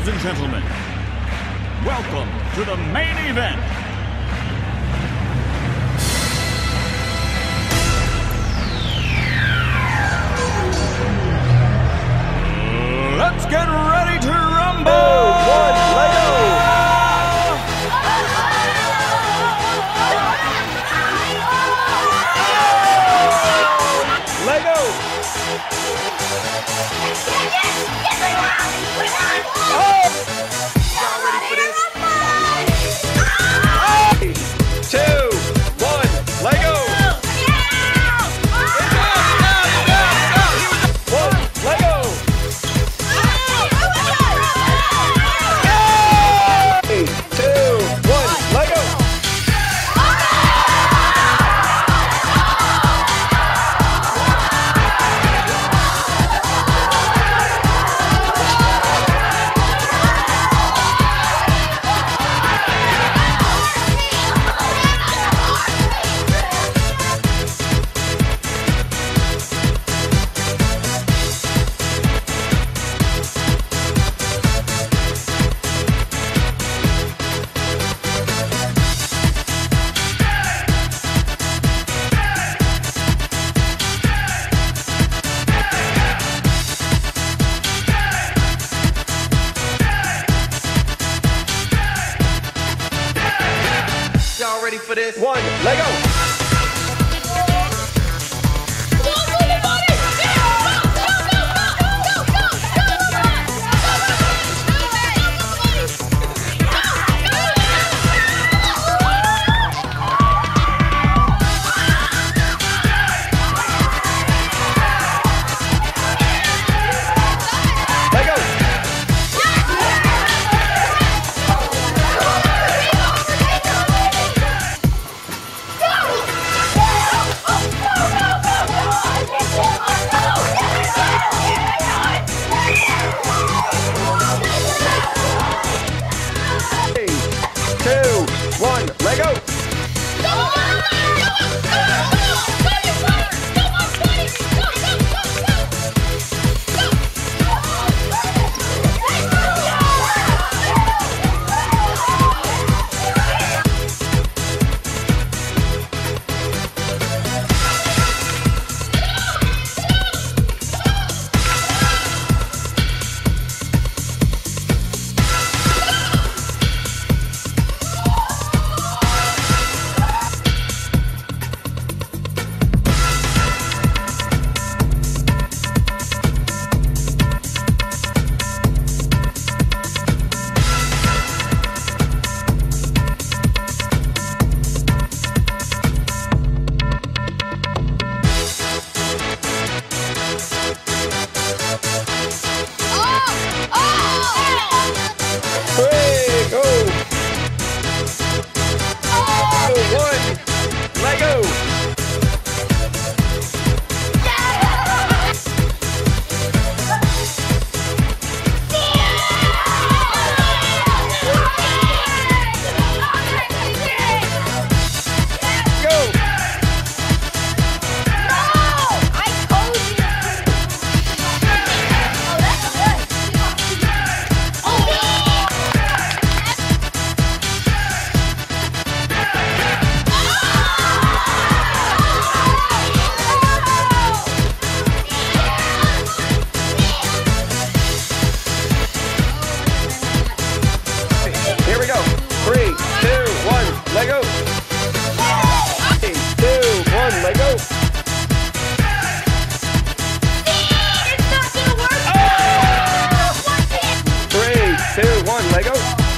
Ladies and gentlemen, welcome to the main event. Let's get ready to rumble! one, Lego! Lego! Y'all ready for this? One, Lego! Come on, Legos.